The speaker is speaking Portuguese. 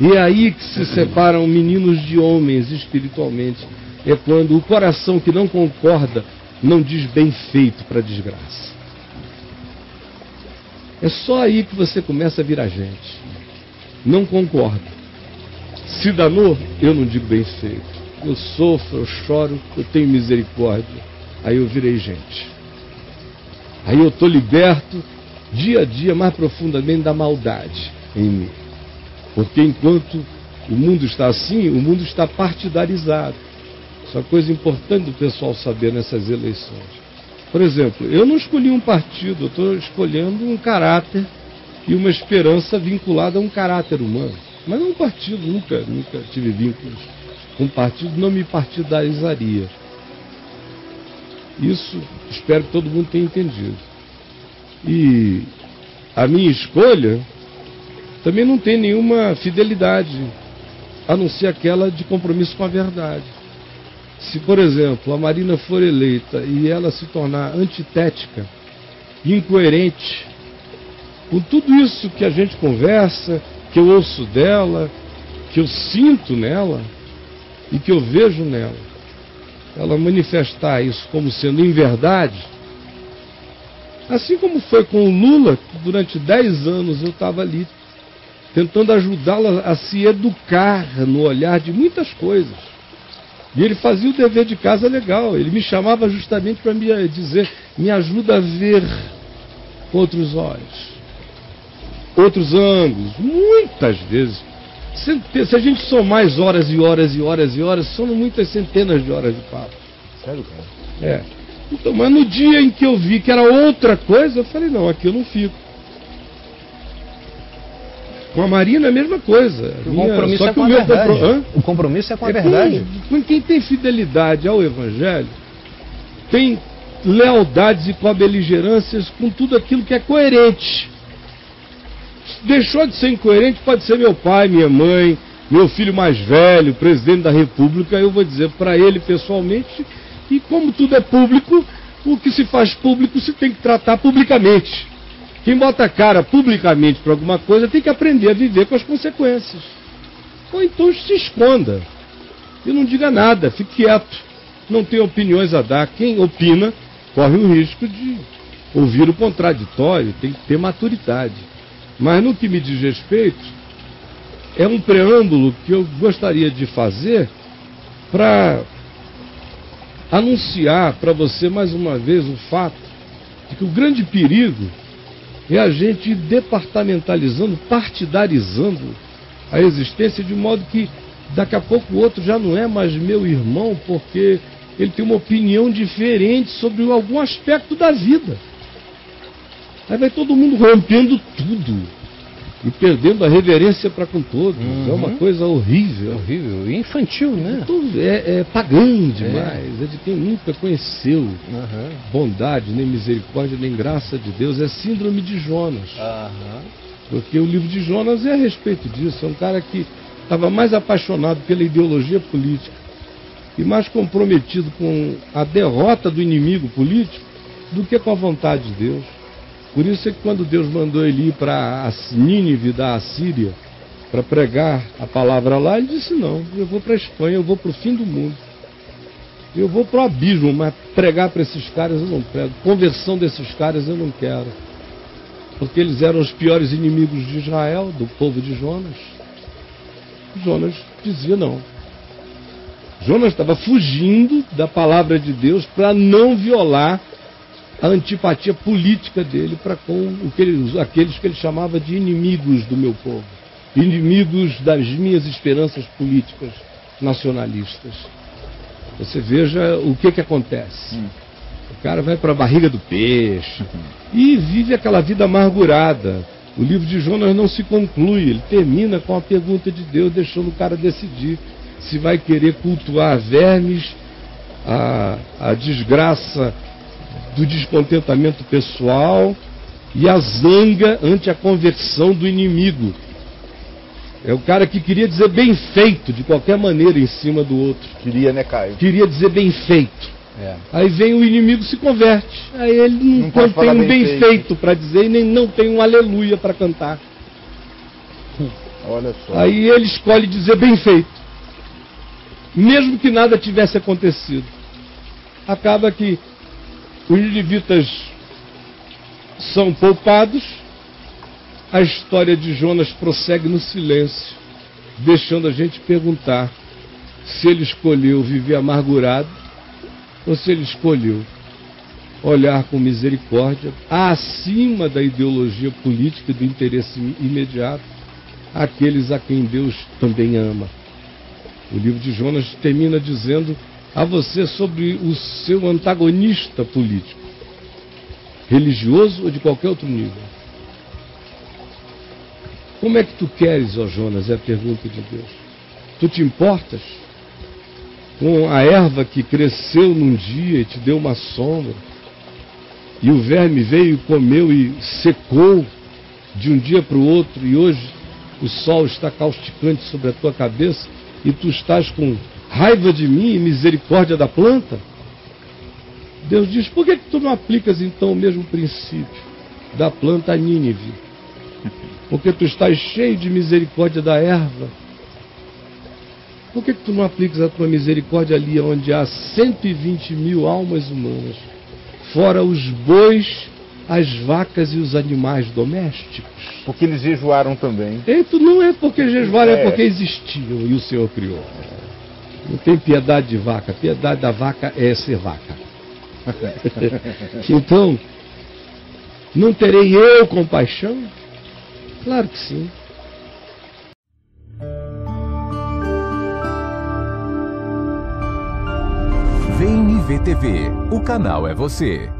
E é aí que se separam meninos de homens espiritualmente. É quando o coração que não concorda não diz bem feito para a desgraça. É só aí que você começa a virar gente. Não concorda. Se danou, eu não digo bem feito. Eu sofro, eu choro, eu tenho misericórdia. Aí eu virei gente. Aí eu estou liberto dia a dia mais profundamente da maldade em mim. Porque enquanto o mundo está assim, o mundo está partidarizado. Isso é uma coisa importante do pessoal saber nessas eleições. Por exemplo, eu não escolhi um partido, eu estou escolhendo um caráter e uma esperança vinculada a um caráter humano. Mas não um partido, nunca, nunca tive vínculos com um partido, não me partidarizaria. Isso espero que todo mundo tenha entendido. E a minha escolha também não tem nenhuma fidelidade, a não ser aquela de compromisso com a verdade. Se, por exemplo, a Marina for eleita e ela se tornar antitética, incoerente, com tudo isso que a gente conversa, que eu ouço dela, que eu sinto nela e que eu vejo nela, ela manifestar isso como sendo em verdade, assim como foi com o Lula, que durante 10 anos eu estava ali tentando ajudá-la a se educar no olhar de muitas coisas. E ele fazia o dever de casa legal. Ele me chamava justamente para me dizer: me ajuda a ver outros olhos, outros ângulos. Muitas vezes. Se a gente somar as horas e horas e horas e horas, são muitas centenas de horas de papo. Sério, cara? É. Então, mas no dia em que eu vi que era outra coisa, eu falei: não, aqui eu não fico. Com a Marina é a mesma coisa. O Minha, compromisso é com a verdade. Compro... O compromisso é com a é verdade. Com, com quem tem fidelidade ao Evangelho, tem lealdades e co-beligerâncias com tudo aquilo que é coerente. Deixou de ser incoerente, pode ser meu pai, minha mãe, meu filho mais velho, presidente da República, eu vou dizer para ele pessoalmente, e como tudo é público, o que se faz público se tem que tratar publicamente. Quem bota a cara publicamente para alguma coisa tem que aprender a viver com as consequências. Ou então se esconda. E não diga nada, fique quieto. Não tem opiniões a dar. Quem opina corre o risco de ouvir o contraditório, tem que ter maturidade. Mas no que me diz respeito, é um preâmbulo que eu gostaria de fazer para anunciar para você mais uma vez o fato de que o grande perigo é a gente departamentalizando, partidarizando a existência de modo que daqui a pouco o outro já não é mais meu irmão porque ele tem uma opinião diferente sobre algum aspecto da vida. Aí vai todo mundo rompendo tudo e perdendo a reverência para com todos. Uhum. É uma uhum. coisa horrível. É horrível. E infantil, né? é, é pagão demais. É. é. de quem nunca conheceu uhum. bondade, nem misericórdia, nem graça de Deus. É síndrome de Jonas. Uhum. Porque o livro de Jonas é a respeito disso. É um cara que estava mais apaixonado pela ideologia política e mais comprometido com a derrota do inimigo político do que com a vontade de Deus. Por isso é que quando Deus mandou ele ir para Nínive da Assíria para pregar a palavra lá, ele disse: Não, eu vou para a Espanha, eu vou para o fim do mundo. Eu vou para o abismo, mas pregar para esses caras eu não prego. Conversão desses caras eu não quero. Porque eles eram os piores inimigos de Israel, do povo de Jonas. Jonas dizia não. Jonas estava fugindo da palavra de Deus para não violar a antipatia política dele para com ele, aqueles que ele chamava de inimigos do meu povo, inimigos das minhas esperanças políticas nacionalistas. Você veja o que, que acontece. Hum. O cara vai para a barriga do peixe uhum. e vive aquela vida amargurada. O livro de Jonas não se conclui, ele termina com a pergunta de Deus, deixando o cara decidir se vai querer cultuar vermes, a, a desgraça do descontentamento pessoal e a zanga ante a conversão do inimigo. É o cara que queria dizer bem feito de qualquer maneira em cima do outro. Queria, né, Caio? Queria dizer bem feito. É. Aí vem o inimigo se converte. Aí ele não, não tem um bem, feito, feito para dizer e nem não tem um aleluia para cantar. Olha só. Aí ele escolhe dizer bem feito. Mesmo que nada tivesse acontecido. Acaba que os levitas são poupados, a história de Jonas prossegue no silêncio, deixando a gente perguntar se ele escolheu viver amargurado ou se ele escolheu olhar com misericórdia acima da ideologia política e do interesse imediato aqueles a quem Deus também ama. O livro de Jonas termina dizendo a você sobre o seu antagonista político, religioso ou de qualquer outro nível. Como é que tu queres, ó Jonas? É a pergunta de Deus. Tu te importas com a erva que cresceu num dia e te deu uma sombra? E o verme veio e comeu e secou de um dia para o outro, e hoje o sol está causticante sobre a tua cabeça, e tu estás com raiva de mim e misericórdia da planta? Deus diz: por que, que tu não aplicas então o mesmo princípio da planta a Nínive? Porque tu estás cheio de misericórdia da erva. Por que, que tu não aplicas a tua misericórdia ali onde há 120 mil almas humanas? fora os bois, as vacas e os animais domésticos. Porque eles jejuaram também. Eito, não é porque jejuaram, é. é porque existiam e o Senhor criou. Não tem piedade de vaca, piedade da vaca é ser vaca. então, não terei eu compaixão? Claro que sim. Vem e TV. O canal é você.